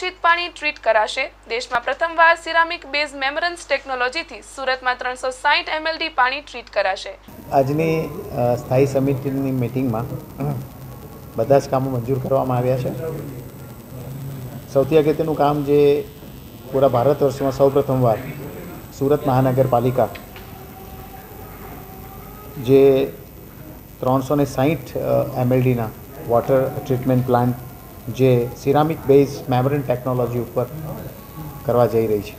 દૂષિત પાણી ટ્રીટ કરાશે. દેશમાં પ્રથમવાર સિરામિક બેઝ મેમરન્સ ટેકનોલોજીથી સુરતમાં ત્રણસો સાઠ એમએલડી પાણી ટ્રીટ કરાશે. આજની સ્થાયી સમિતિની મિટિંગમાં બધા જ કામો મંજૂર કરવામાં આવ્યા છે. સૌથી અગત્યનું કામ જે પૂરા ભારત વર્ષમાં સૌપ્રથમવાર સુરત મહાનગરપાલિકા જે ત્રણસો ને સાહીઠ એમએલડીના વોટર ટ્રીટમેન્ટ પ્લાન્ટ જે સિરામિક બેઝ મેમરિન ટેકનોલોજી ઉપર કરવા જઈ રહી છે.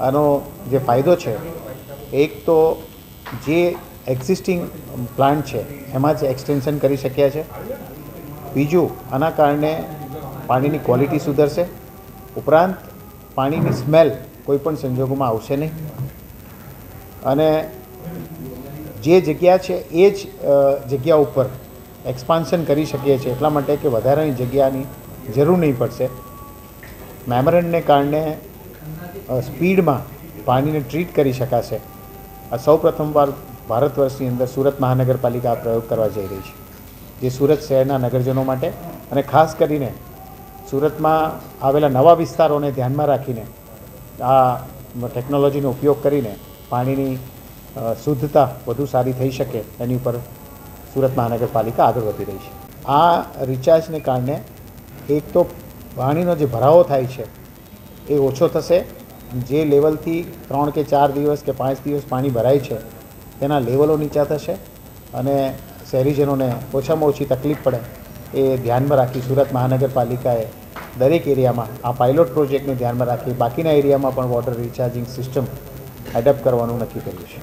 આનો જે ફાયદો છે, એક તો જે એક્ઝિસ્ટિંગ પ્લાન્ટ છે, એમાં જ એક્સટેન્શન કરી શક્યા છે. બીજું, આના કારણે પાણીની ક્વોલિટી સુધરશે. ઉપરાંત, પાણીની સ્મેલ કોઈ પણ સંજોગોમાં આવશે નહીં. અને જે જગ્યા છે, એ જ જગ્યા ઉપર એક્સપાન્શન કરી શકીએ છીએ એટલા માટે કે વધારાની જગ્યાની જરૂર નહીં પડશે. મેમરનને કારણે સ્પીડમાં પાણીને ટ્રીટ કરી શકાશે. આ સૌ પ્રથમવાર ભારત વર્ષની અંદર સુરત મહાનગરપાલિકા આ પ્રયોગ કરવા જઈ રહી છે, જે સુરત શહેરના નગરજનો માટે અને ખાસ કરીને સુરતમાં આવેલા નવા વિસ્તારોને ધ્યાનમાં રાખીને આ ટેકનોલોજીનો ઉપયોગ કરીને પાણીની શુદ્ધતા વધુ સારી થઈ શકે એની ઉપર સુરત મહાનગરપાલિકા આગળ વધી રહી છે. આ રિચાર્જને કારણે એક તો પાણીનો જે ભરાવો થાય છે એ ઓછો થશે. જે લેવલથી ત્રણ કે ચાર દિવસ કે પાંચ દિવસ પાણી ભરાય છે, તેના લેવલો નીચા થશે અને શહેરીજનોને ઓછામાં ઓછી તકલીફ પડે એ ધ્યાનમાં રાખી સુરત મહાનગરપાલિકાએ દરેક એરિયામાં આ પાયલોટ પ્રોજેક્ટને ધ્યાનમાં રાખી બાકીના એરિયામાં પણ વોટર રિચાર્જિંગ સિસ્ટમ એડપ્ટ કરવાનું નક્કી કર્યું છે.